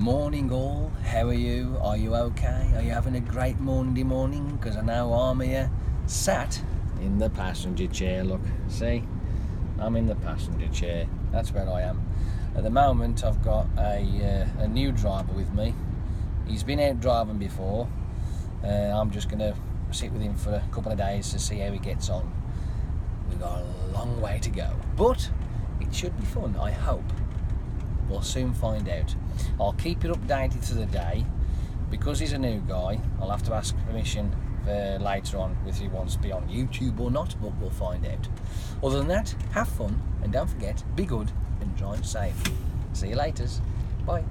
Morning all, how are you? Are you okay? Are you having a great Monday morning? Because I know I'm here, sat in the passenger chair. Look, see? I'm in the passenger chair. That's where I am. At the moment, I've got a, uh, a new driver with me. He's been out driving before. Uh, I'm just going to sit with him for a couple of days to see how he gets on. We've got a long way to go, but it should be fun, I hope. We'll soon find out. I'll keep it updated to the day. Because he's a new guy, I'll have to ask permission for later on if he wants to be on YouTube or not, but we'll find out. Other than that, have fun and don't forget, be good and drive safe. See you later. Bye.